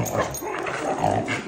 Oh,